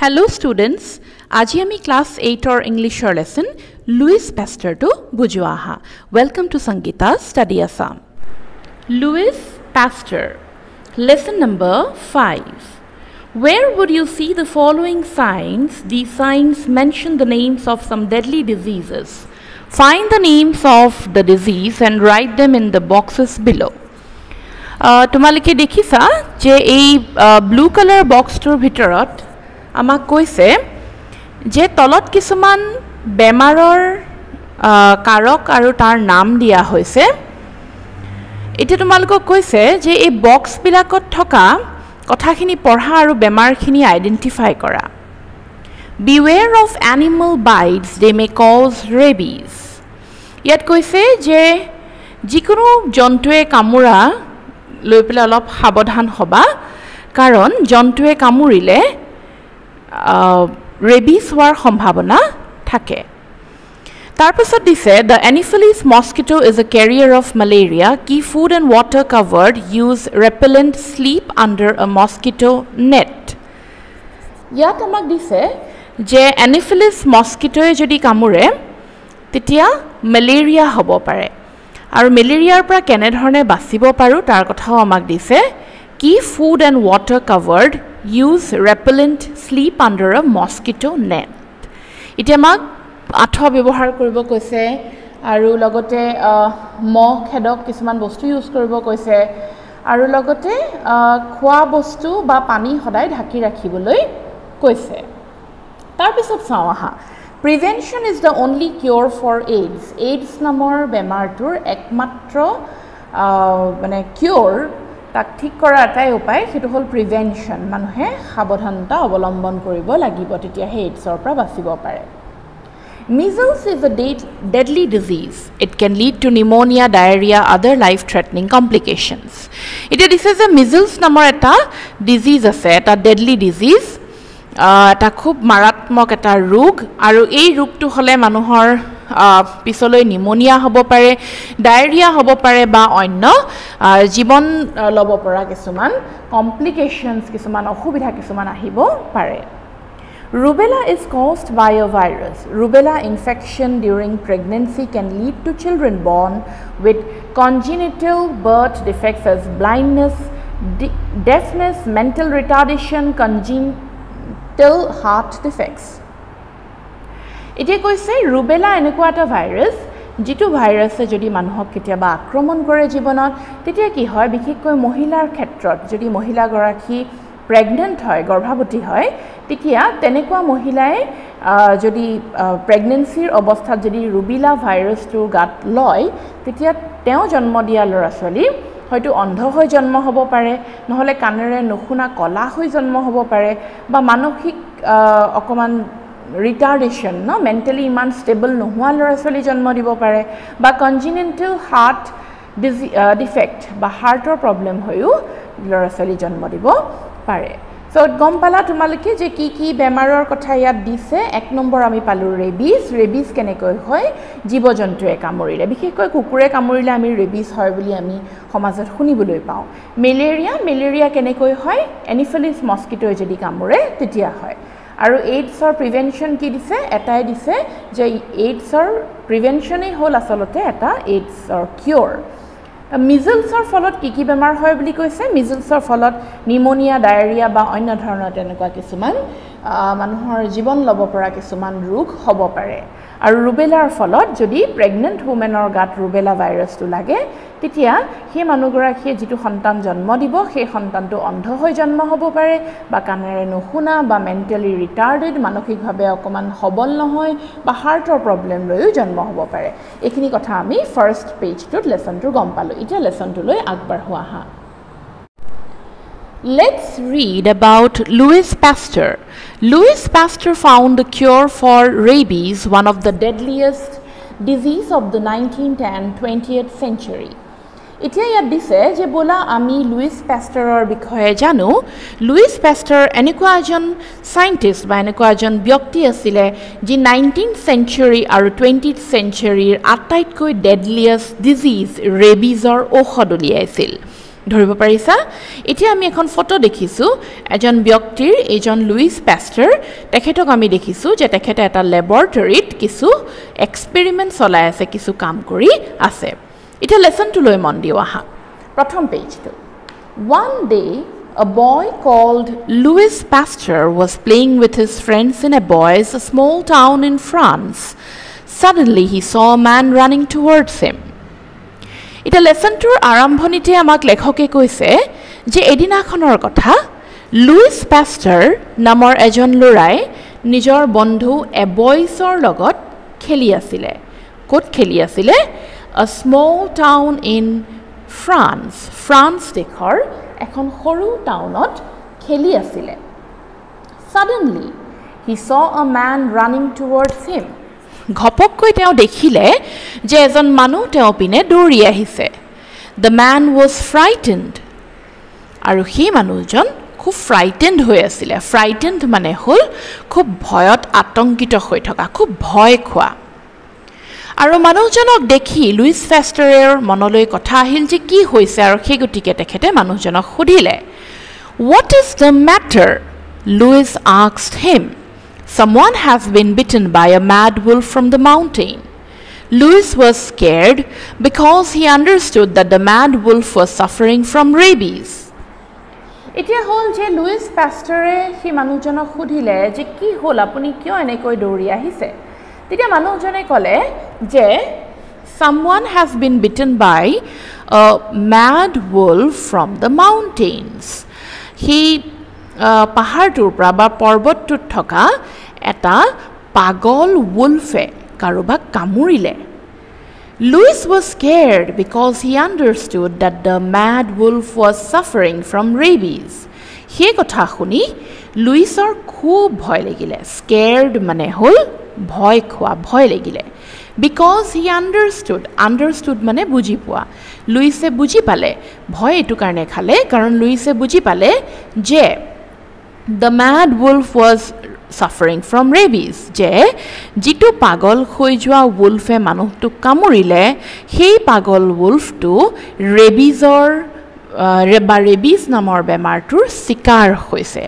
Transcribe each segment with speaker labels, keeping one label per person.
Speaker 1: Hello students আজি আমি class এইটৰ ইংলিছৰ লেচন লুইচ পেষ্টাৰটো বুজোৱা আহা welcome to Sangita study Assam Louis Pasteur lesson number five Where would you see the following signs? These signs mention the names of some deadly diseases. Find the names of the disease and write them in the boxes below. Uh, তোমালোকে দেখিছা যে এই blue colour বক্সটোৰ ভিতৰত আমাক কৈছে যে তলত কিছুমান বেমাৰৰ কাৰক আৰু তাৰ নাম দিয়া হৈছে। এতিয়া তোমালোকক কৈছে যে এই বক্সবিলাকত থকা কথাখিনি পঢ়া আৰু বেমাৰখিনি আইডেণ্টিফাই কৰা। Beware of animal bites they may cause rabies ইয়াত কৈছে যে যিকোনো জন্তুৱে কামোৰা লৈ পেলাই অলপ সাৱধান হ'বা। কাৰণ জন্তুৱে কামুৰিলে ৰেবিজ হোৱাৰ সম্ভাৱনা থাকে। তাৰপিছত দিছে the anopheles mosquito is a carrier of malaria keep food and water covered use repellent sleep under a mosquito net ইয়াত আমাক দিছে যে এনিফেলিছ মস্কিটোৱে যদি কামোৰে তেতিয়া মেলেৰিয়া হ'ব পাৰে। আৰু মেলেৰিয়াৰ পৰা কেনেধৰণে বাচিব পাৰোঁ তাৰ কথাও আমাক দিছে। Keep food and water covered use repellent sleep under a mosquito net এতিয়া আমাক আঁঠুৱা ব্যৱহাৰ কৰিব কৈছে আৰু লগতে মহ খেদক কিছুমান বস্তু ইউজ কৰিব কৈছে আৰু লগতে খোৱা বস্তু বা পানী সদায় ঢাকি ৰাখিবলৈ কৈছে। তাৰপিছত চাওঁ আহা। Prevention is the only cure for AIDS AIDS নামৰ বেমাৰটোৰ একমাত্ৰ মানে কিয়ৰ তাক ঠিক কৰাৰ এটাই উপায় সেইটো হ'ল প্ৰিভেনশ্যন মানুহে সাৱধানতা অৱলম্বন কৰিব লাগিব তেতিয়াহে এইডছৰ পৰা বাচিব পাৰে Measles is a de- deadly disease. It can lead to pneumonia, diarrhea, other life threatening complications. এতিয়া দিছে যে মিজলছ নামৰ এটা ডিজিজ আছে এটা ডেডলি ডিজিজ এটা খুব মাৰাত্মক এটা ৰোগ আৰু এই ৰোগটো হ'লে মানুহৰ পিছলৈ নিমনীয়া হ'ব পাৰে ডায়েৰিয়া হ'ব পাৰে বা অন্য জীৱন ল'ব পৰা কিছুমান কমপ্লিকেশ্যনছ কিছুমান অসুবিধা কিছুমান আহিব পাৰে। Rubella is caused by a virus rubella infection during pregnancy can lead to children born with congenital birth defects as blindness deafness mental retardation congenital heart defects এতিয়া কৈছে ৰুবেলা এনেকুৱা এটা ভাইৰাছ যিটো ভাইৰাছে যদি মানুহক কেতিয়াবা আক্ৰমণ কৰে জীৱনত তেতিয়া কি হয়? বিশেষকৈ মহিলাৰ ক্ষেত্ৰত যদি মহিলাগৰাকী প্ৰেগনেণ্ট হয় গৰ্ভৱতী হয় তেতিয়া তেনেকুৱা মহিলাই যদি প্ৰেগনেঞ্চিৰ অৱস্থাত যদি ৰুবিলা ভাইৰাছটো গাত লয় তেতিয়া তেওঁ জন্ম দিয়া ল'ৰা ছোৱালী হয়তো অন্ধ হৈ জন্ম হ'ব পাৰে নহ'লে কাণেৰে নুশুনা কলা হৈ জন্ম হ'ব পাৰে বা মানসিক অকণমান ৰিটাৰ্ডেশ্যন ন মেণ্টেলি ইমান ষ্টেবল নোহোৱা ল'ৰা ছোৱালী জন্ম দিব পাৰে বা কনজিনেণ্টেল হাৰ্ট ডিজি ডিফেক্ট বা হাৰ্টৰ প্ৰব্লেম হৈও ল'ৰা ছোৱালী জন্ম দিব পাৰে চ' গম পালা তোমালোকে যে কি কি বেমাৰৰ কথা ইয়াত দিছে এক নম্বৰ আমি পালোঁ ৰেবিজ ৰেবিজ কেনেকৈ হয় জীৱ জন্তুৱে কামুৰিলে বিশেষকৈ কুকুৰে কামুৰিলে আমি ৰেবিজ হয় বুলি আমি সমাজত শুনিবলৈ পাওঁ মেলেৰিয়া মেলেৰিয়া কেনেকৈ হয় এনিফেলিছ মস্কিটোৱে যদি কামোৰে তেতিয়া হয় আৰু এইডছৰ প্ৰিভেনশ্যন কি দিছে? এটাই দিছে যে এইডছৰ প্ৰিভেনশ্যনেই হ'ল আচলতে এটা এইডছৰ কিয়ৰ মিজলছৰ ফলত কি কি বেমাৰ হয় বুলি কৈছে? মিজলছৰ ফলত নিমনিয়া ডায়েৰিয়া বা অন্য ধৰণৰ তেনেকুৱা কিছুমান মানুহৰ জীৱন ল'ব পৰা কিছুমান ৰোগ হ'ব পাৰে। আৰু ৰুবেলাৰ ফলত যদি প্ৰেগনেণ্ট ৱুমেনৰ গাত ৰুবেলা ভাইৰাছটো লাগে তেতিয়া সেই মানুহগৰাকীয়ে যিটো সন্তান জন্ম দিব সেই সন্তানটো অন্ধ হৈ জন্ম হ'ব পাৰে বা কাণেৰে নুশুনা বা মেণ্টেলি ৰিটাৰ্ডেড মানসিকভাৱে অকণমান সবল নহয় বা হাৰ্টৰ প্ৰব্লেম লৈও জন্ম হ'ব পাৰে। এইখিনি কথা আমি ফাৰ্ষ্ট পেজটোত লেচনটো গম পালোঁ। এতিয়া লেচনটোলৈ আগবাঢ়ো আহা। Let's read about Louis Pasteur. Louis Pasteur found the cure for rabies, one of the deadliest disease of the 19th and 20th century. এতিয়া ইয়াত দিছে যে বোলা আমি লুইচ পেষ্টাৰৰ বিষয়ে জানো লুইচ পেষ্টাৰ এনেকুৱা এজন চাইণ্টিষ্ট বা এনেকুৱা এজন ব্যক্তি আছিলে যি নাইনটিন চেঞ্চুৰী আৰু টুৱেণ্টিথ চেঞ্চুৰীৰ আটাইতকৈ ডেডলিয়েষ্ট ডিজিজ ৰেবিজৰ ঔষধ উলিয়াইছিল ধৰিব পাৰিছা? এতিয়া আমি এখন ফটো দেখিছোঁ এজন ব্যক্তিৰ এইজন লুইচ পেষ্টাৰ। তেখেতক আমি দেখিছোঁ যে তেখেতে এটা লেবৰেটৰীত কিছু এক্সপেৰিমেণ্ট চলাই আছে কিছু কাম কৰি আছে। এতিয়া লেচনটোলৈ মন দিওঁ আহা। প্ৰথম পেজটো one day A boy called Louis Pasteur was playing with his friends in a boy's small town in France. Suddenly, he saw a man running towards him. এতিয়া লেচনটোৰ আৰম্ভণিতে আমাক লেখকে কৈছে যে এদিনাখনৰ কথা লুইচ পেষ্টাৰ নামৰ এজন ল'ৰাই নিজৰ বন্ধু এবয়ছৰ লগত খেলি আছিলে। ক'ত খেলি আছিলে? Small town in France France দেশৰ এখন সৰু টাউনত খেলি আছিলে। ছাডেনলি হি চ আ মেন ৰানিং টুৱৰ্ডছ হিম ঘপককৈ তেওঁ দেখিলে যে এজন মানুহ তেওঁ পিনে দৌৰি আহিছে। দ্য মেন ৱাজ ফ্ৰাইটেণ্ড আৰু সেই মানুহজন খুব ফ্ৰাইটেণ্ড হৈ আছিলে। ফ্ৰাইটেণ্ড মানে হ'ল খুব ভয়ত আতংকিত হৈ থকা খুব ভয় খোৱা। আৰু মানুহজনক দেখি লুইচ ফেষ্টাৰৰ মনলৈ কথা আহিল যে কি হৈছে আৰু সেই গতিকে তেখেতে মানুহজনক সুধিলে what is the matter Louis আক্সড him. Someone has been bitten by a mad wolf from the mountain. Louis was scared because he understood that the mad wolf was suffering from rabies. এতিয়া হ'ল যে Louis পেষ্টাৰে সেই মানুহজনক সুধিলে যে কি হ'ল আপুনি কিয় এনেকৈ দৌৰি আহিছে তেতিয়া মানুহজনে ক'লে যে someone has been bitten by a mad wolf from the mountains সি পাহাৰটোৰ পৰা বা পৰ্বতটোত থকা এটা পাগল উল্ফে কাৰোবাক কামুৰিলে। Louis was scared because he understood that the mad wolf was suffering from rabies সেই কথা শুনি লুইচৰ খুব ভয় লাগিলে। স্কেয়াৰ্ড মানে হ'ল ভয় খোৱা ভয় লাগিলে। বিকজ হি আণ্ডাৰষ্টুড আণ্ডাৰষ্টুড মানে বুজি পোৱা। লুইছে বুজি পালে ভয় এইটো কাৰণে খালে কাৰণ লুইছে বুজি পালে যে the mad wolf was suffering from rabies যে যিটো পাগল হৈ যোৱা উল্ফে মানুহটোক কামুৰিলে সেই পাগল উল্ফটো ৰেবিজৰ বা ৰেবিজ নামৰ বেমাৰটোৰ চিকাৰ হৈছে।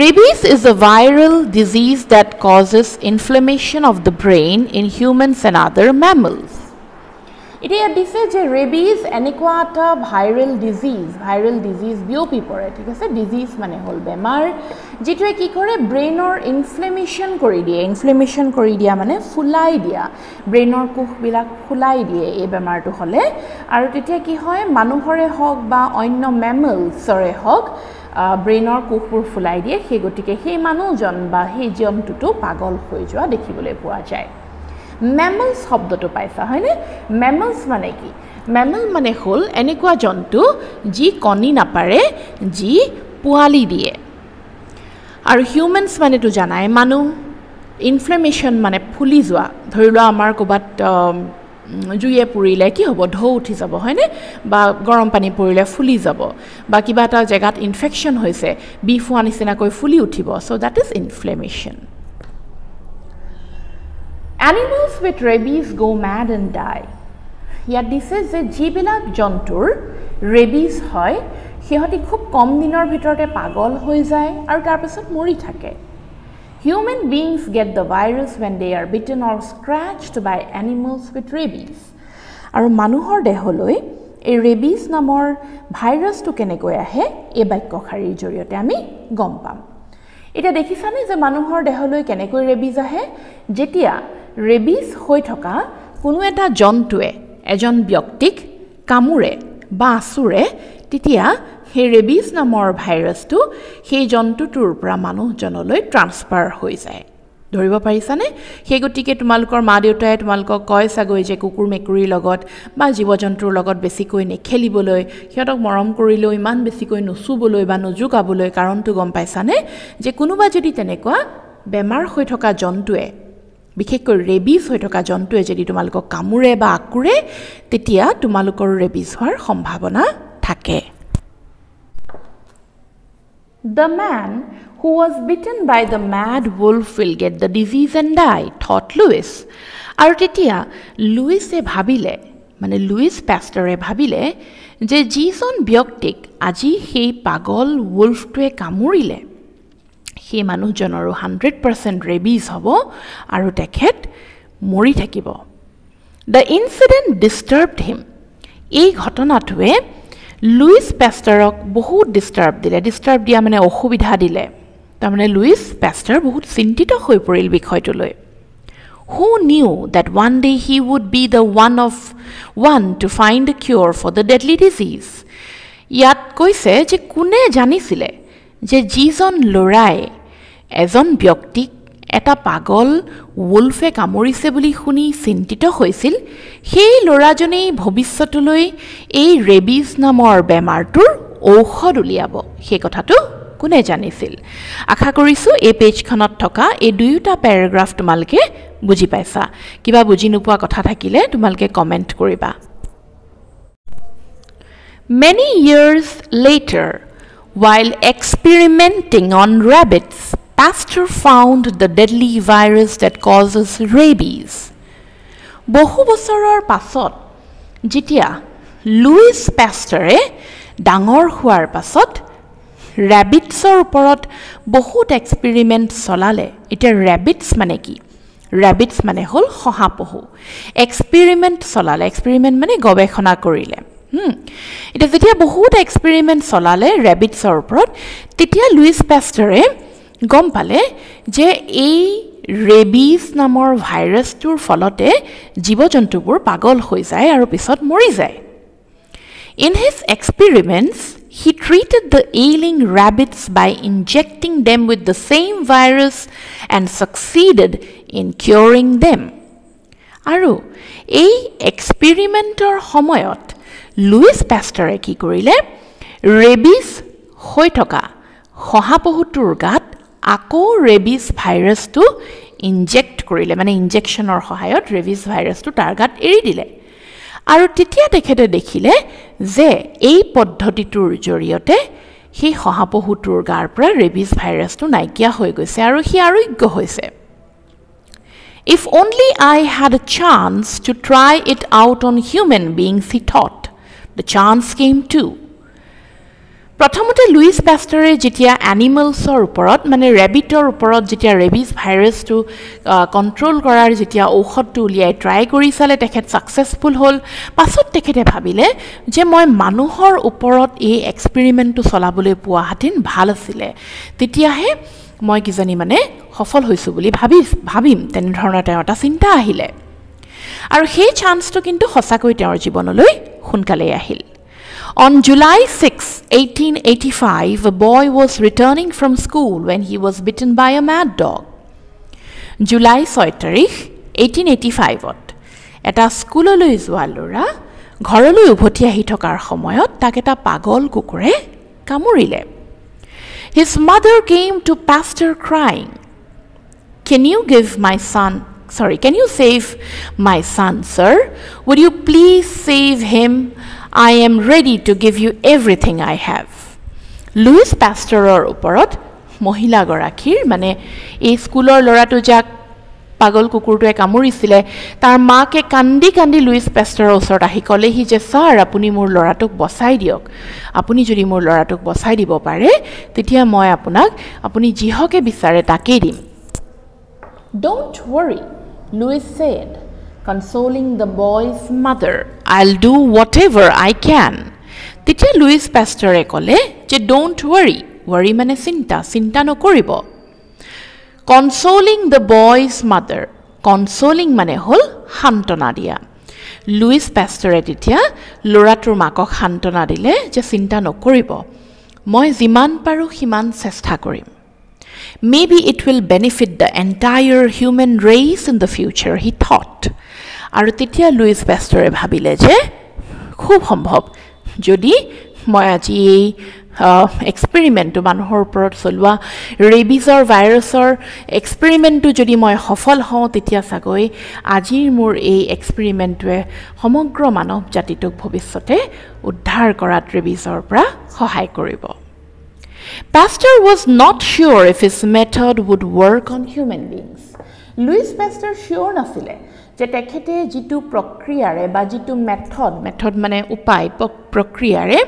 Speaker 1: Rabies is a viral disease that causes inflammation of the brain in humans and other mammals এতিয়া দিছে যে ৰেবিজ এনেকুৱা এটা ভাইৰেল ডিজিজ ভাইৰেল ডিজিজ বিয়পি পৰে ঠিক আছে? ডিজিজ মানে হ'ল বেমাৰ যিটোৱে কি কৰে ব্ৰেইনৰ ইনফ্লেমেশ্যন কৰি দিয়ে। ইনফ্লেমেশ্যন কৰি দিয়া মানে ফুলাই দিয়া। ব্ৰেইনৰ কোষবিলাক ফুলাই দিয়ে এই বেমাৰটো হ'লে। আৰু তেতিয়া কি হয় মানুহৰে হওক বা অন্য মেমলছৰে হওক ব্ৰেইনৰ কোষবোৰ ফুলাই দিয়ে। সেই গতিকে সেই মানুহজন বা সেই জন্তুটো পাগল হৈ যোৱা দেখিবলৈ পোৱা যায়। মেমলছ শব্দটো পাইছা হয়নে? মেমলছ মানে কি? মেমল মানে হ'ল এনেকুৱা জন্তু যি কণী নাপাৰে যি পোৱালি দিয়ে। আৰু হিউমেনছ মানেতো জানাই মানুহ। ইনফ্লেমেশ্যন মানে ফুলি যোৱা। ধৰি লোৱা আমাৰ ক'ৰবাত জুয়ে পুৰিলে কি হ'ব? ঢৌ উঠি যাব হয়নে? বা গৰম পানী পৰিলে ফুলি যাব। বা কিবা এটা জেগাত ইনফেকশ্যন হৈছে বিষ হোৱা নিচিনাকৈ ফুলি উঠিব। So' that is inflammation animals with rabies go' mad and die ইয়াত দিছে যে যিবিলাক জন্তুৰ ৰেবিজ হয়। সিহঁতি খুব কম দিনৰ ভিতৰতে পাগল হৈ যায় আৰু তাৰপিছত মৰি থাকে। Human beings get the virus when they are bitten or scratched by animals with rabies আৰু মানুহৰ দেহলৈ এই ৰেবিজ নামৰ ভাইৰাছটো কেনেকৈ আহে এই বাক্যশাৰীৰ জৰিয়তে আমি গম পাম। এতিয়া দেখিছানে যে মানুহৰ দেহলৈ কেনেকৈ ৰেবিজ আহে? যেতিয়া ৰেবিজ হৈ থকা কোনো এটা জন্তুৱে এজন ব্যক্তিক কামোৰে বা আঁচোৰে তেতিয়া সেই ৰেবিজ নামৰ ভাইৰাছটো সেই জন্তুটোৰ পৰা মানুহজনলৈ ট্ৰান্সফাৰ হৈ যায়। ধৰিব পাৰিছানে? সেই গতিকে তোমালোকৰ মা দেউতাই তোমালোকক কয় চাগৈ যে কুকুৰ মেকুৰীৰ লগত বা জীৱ জন্তুৰ লগত বেছিকৈ নেখেলিবলৈ সিহঁতক মৰম কৰিলেও ইমান বেছিকৈ নুচুবলৈ বা নোজোকাবলৈ কাৰণটো গম পাইছানে? যে কোনোবা যদি তেনেকুৱা বেমাৰ হৈ থকা জন্তুৱে বিশেষকৈ ৰেবিজ হৈ থকা জন্তুৱে যদি তোমালোকক কামোৰে বা আঁকুৰে তেতিয়া তোমালোকৰ ৰেবিজ হোৱাৰ সম্ভাৱনা থাকে The man who was bitten by the mad wolf will get the disease and die, thought Louis. আৰু তেতিয়া লুইছে ভাবিলে মানে লুইচ পেষ্টৰে ভাবিলে যে যিজন ব্যক্তিক আজি সেই পাগল ৱুল্ফটোৱে কামুৰিলে সেই মানুহজনৰো হাণ্ড্ৰেড পাৰ্চেণ্ট ৰেবিজ হ'ব আৰু তেখেত মৰি থাকিব। দ্য ইনচিডেণ্ট ডিষ্টাৰ্বড হিম এই ঘটনাটোৱে লুইচ পেষ্টাৰক বহুত ডিষ্টাৰ্ব দিলে। ডিষ্টাৰ্ব দিয়া মানে অসুবিধা দিলে। তাৰমানে লুইচ পেষ্টাৰ বহুত চিন্তিত হৈ পৰিল বিষয়টোলৈ। Who knew that one day he would be the one of one to find the cure for the deadly disease ইয়াত কৈছে যে কোনে জানিছিলে যে যিজন ল'ৰাই এজন ব্যক্তিক এটা পাগল ৱুল্ফে কামুৰিছে বুলি শুনি চিন্তিত হৈছিল সেই ল'ৰাজনেই ভৱিষ্যতলৈ এই ৰেবিজ নামৰ বেমাৰটোৰ ঔষধ উলিয়াব। সেই কথাটো কোনে জানিছিল? আশা কৰিছোঁ এই পেজখনত থকা এই দুয়োটা পেৰাগ্ৰাফ তোমালোকে বুজি পাইছা। কিবা বুজি নোপোৱা কথা থাকিলে তোমালোকে কমেণ্ট কৰিবা। Many years later, while experimenting on rabbits, Pasteur found the deadly virus that causes rabies. বহু বছৰৰ পাছত যেতিয়া লুইচ পেষ্টাৰে ডাঙৰ হোৱাৰ পাছত ৰেবিটছৰ ওপৰত বহুত এক্সপেৰিমেণ্ট চলালে এতিয়া ৰেবিটছ মানে কি? ৰেবিটছ মানে হ'ল শহাপহু। এক্সপেৰিমেণ্ট চলালে এক্সপেৰিমেণ্ট মানে গৱেষণা কৰিলে। এতিয়া যেতিয়া বহুত এক্সপেৰিমেণ্ট চলালে ৰেবিটছৰ ওপৰত তেতিয়া লুইচ পেষ্টাৰে গম পালে যে এই ৰেবিজ নামৰ ভাইৰাছটোৰ ফলতে জীৱ জন্তুবোৰ পাগল হৈ যায় আৰু পিছত মৰি যায়। In his experiments he treated the ailing rabbits by injecting them with the same virus and succeeded in curing them আৰু এই এক্সপেৰিমেণ্টৰ সময়ত লুইচ পেষ্টাৰে কি কৰিলে? ৰেবিজ হৈ থকা শহাপহুটোৰ গাত আকৌ ৰেবিজ ভাইৰাছটো ইনজেক্ট কৰিলে মানে ইনজেকশ্যনৰ সহায়ত ৰেবিজ ভাইৰাছটো তাৰ গাত এৰি দিলে। আৰু তেতিয়া তেখেতে দেখিলে যে এই পদ্ধতিটোৰ জৰিয়তে সেই শহাপহুটোৰ গাৰ পৰা ৰেবিজ ভাইৰাছটো নাইকিয়া হৈ গৈছে আৰু সি আৰোগ্য হৈছে। If only I had a chance to try it out on human beings he thought the chance came to প্ৰথমতে লুইচ পেষ্টাৰে যেতিয়া এনিমেলছৰ ওপৰত মানে ৰেবিটৰ ওপৰত যেতিয়া ৰেবিজ ভাইৰাছটো কণ্ট্ৰল কৰাৰ যেতিয়া ঔষধটো উলিয়াই ট্ৰাই কৰি চালে তেখেত ছাকচেছফুল হ'ল। পাছত তেখেতে ভাবিলে যে মই মানুহৰ ওপৰত এই এক্সপেৰিমেণ্টটো চলাবলৈ পোৱাহেঁতেন ভাল আছিলে। তেতিয়াহে মই কিজানি মানে সফল হৈছোঁ বুলি ভাবি ভাবিম তেনেধৰণৰ তেওঁৰ এটা চিন্তা আহিলে। আৰু সেই চান্সটো কিন্তু সঁচাকৈ তেওঁৰ জীৱনলৈ সোনকালেই আহিল। On July 6, 1885, a boy was returning from school when he was bitten by a mad dog. July ছয় তাৰিখ এইটিন এইটি ফাইভত এটা স্কুললৈ যোৱা ল'ৰা ঘৰলৈ উভতি আহি থকাৰ সময়ত তাক এটা পাগল কুকুৰে কামুৰিলে। His mother came to Pasteur crying can you give my son sorry can you save my son sir would you please save him I am ready to give you everything I have Louis পেষ্টৰৰ ওপৰত মহিলাগৰাকীৰ মানে এই স্কুলৰ ল'ৰাটো যাক পাগল কুকুৰটোৱে কামুৰিছিলে তাৰ মাকে কান্দি কান্দি লুইচ পেষ্টৰৰ ওচৰত আহি ক'লেহি যে ছাৰ আপুনি মোৰ ল'ৰাটোক বচাই দিয়ক। আপুনি যদি মোৰ ল'ৰাটোক বচাই দিব পাৰে তেতিয়া মই আপোনাক আপুনি যিহকে বিচাৰে তাকেই দিম। Don't worry Louis said consoling the boy's mother I'll do whatever I can তেতিয়া লুইচ পেষ্টৰে ক'লে যে ডোণ্ট ৱৰি ৱৰি মানে চিন্তা চিন্তা নকৰিব। Consoling the boy's mother consoling মানে হ'ল সান্তনা দিয়া। লুইচ পেষ্টৰে তেতিয়া ল'ৰাটোৰ মাকক সান্তনা দিলে যে চিন্তা নকৰিব মই যিমান পাৰোঁ সিমান চেষ্টা কৰিম। Maybe it will benefit the entire human race in the future he thought আৰু তেতিয়া লুইচ পেষ্টৰে ভাবিলে যে খুব সম্ভৱ যদি মই আজি এই এক্সপেৰিমেণ্টটো মানুহৰ ওপৰত চলোৱা ৰেবিজৰ ভাইৰাছৰ এক্সপেৰিমেণ্টটো যদি মই সফল হওঁ তেতিয়া চাগৈ আজিৰ মোৰ এই এক্সপেৰিমেণ্টটোৱে সমগ্ৰ মানৱ জাতিটোক ভৱিষ্যতে উদ্ধাৰ কৰাত ৰেবিজৰ পৰা সহায় কৰিব। Pasteur was not sure if his method would work on human beings Louis Pasteur sure নাছিলে। যে তেখেতে যিটো প্ৰক্ৰিয়াৰে বা যিটো মেথড মেথড মানে উপায় প্ৰক্ৰিয়াৰে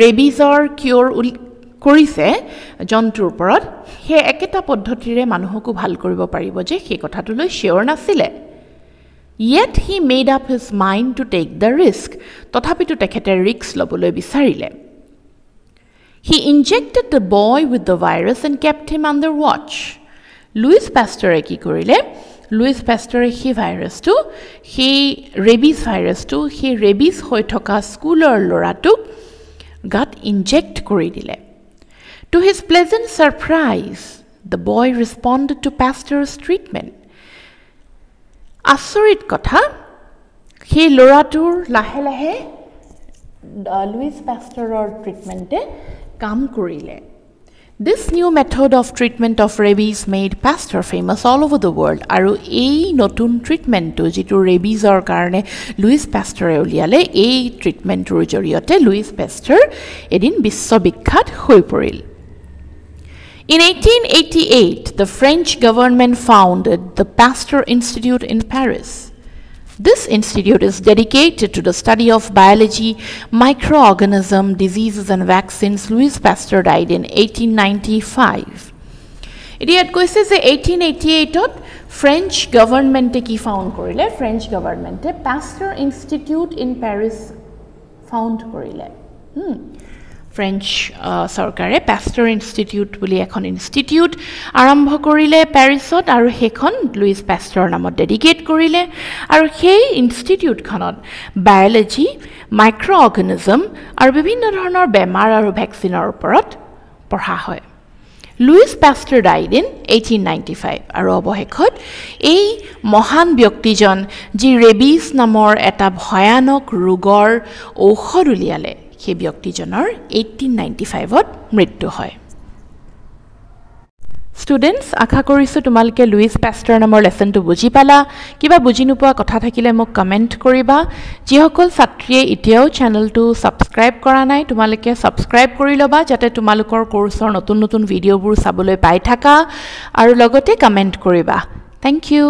Speaker 1: ৰেবিজৰ কিয়'ৰ উল কৰিছে জন্তুৰ ওপৰত সেই একেটা পদ্ধতিৰে মানুহকো ভাল কৰিব পাৰিব যে সেই কথাটোলৈ চিয়'ৰ নাছিলে। Yet he made up his mind to take the risk তথাপিতো তেখেতে ৰিস্ক ল'বলৈ বিচাৰিলে। He injected the boy with the virus and kept him under ৱাটছ Louis পেষ্টৰে কি কৰিলে? লুইচ পেষ্টৰে সেই ভাইৰাছটো সেই ৰেবিজ ভাইৰাছটো সেই ৰেবিজ হৈ থকা স্কুলৰ ল'ৰাটোক গাত ইনজেক্ট কৰি দিলে। To his pleasant surprise the boy responded to Pasteur's treatment আচৰিত কথা সেই ল'ৰাটোৰ লাহে লাহে লুইচ পেষ্টাৰৰ ট্ৰিটমেণ্টে কাম কৰিলে। This new method of treatment of rabies made Pasteur famous all over the world আৰু এই নতুন ট্ৰিটমেণ্টটো যিটো ৰেবিজৰ কাৰণে লুইচ পেষ্টাৰে উলিয়ালে এই ট্ৰিটমেণ্টটোৰ জৰিয়তে লুইচ পেষ্টাৰ এদিন বিশ্ববিখ্যাত হৈ পৰিল In 1888, the French government founded the Pasteur Institute in Paris. This institute is dedicated to the study of biology, microorganism, diseases, and vaccines. Louis Pasteur died in 1895. ইয়াত কৈছে যে এইটিন এইটি এইটত French গভৰ্ণমেণ্টে কি ফাউণ্ড কৰিলে French গভৰ্ণমেণ্টে Pasteur institute in Paris found কৰিলে French চৰকাৰে Pasteur institute বুলি এখন ইনষ্টিটিউট আৰম্ভ কৰিলে পেৰিছত আৰু সেইখন লুইচ পেষ্টাৰৰ নামত ডেডিকেট কৰিলে আৰু সেই ইনষ্টিটিউটখনত বায়'লজি মাইক্ৰ' অৰ্গেনিজম আৰু বিভিন্ন ধৰণৰ বেমাৰ আৰু ভেকচিনৰ ওপৰত পঢ়া হয়। Louis Pasteur died in eighteen ninety five আৰু অৱশেষত এই মহান ব্যক্তিজন যি ৰেবিজ নামৰ এটা ভয়ানক ৰোগৰ ঔষধ উলিয়ালে সেই ব্যক্তিজনৰ এইটিন নাইণ্টি ফাইভত মৃত্যু হয়। ষ্টুডেণ্টছ আশা কৰিছোঁ তোমালোকে লুইচ পেষ্টাৰ নামৰ লেচনটো বুজি পালা। কিবা বুজি নোপোৱা কথা থাকিলে মোক কমেণ্ট কৰিবা। যিসকল ছাত্ৰীয়ে এতিয়াও চেনেলটো ছাবস্ক্ৰাইব কৰা নাই তোমালোকে ছাবস্ক্ৰাইব কৰি ল'বা যাতে তোমালোকৰ কৰ্চৰ নতুন নতুন ভিডিঅ'বোৰ চাবলৈ পাই থাকা। আৰু লগতে কমেণ্ট কৰিবা। Thank U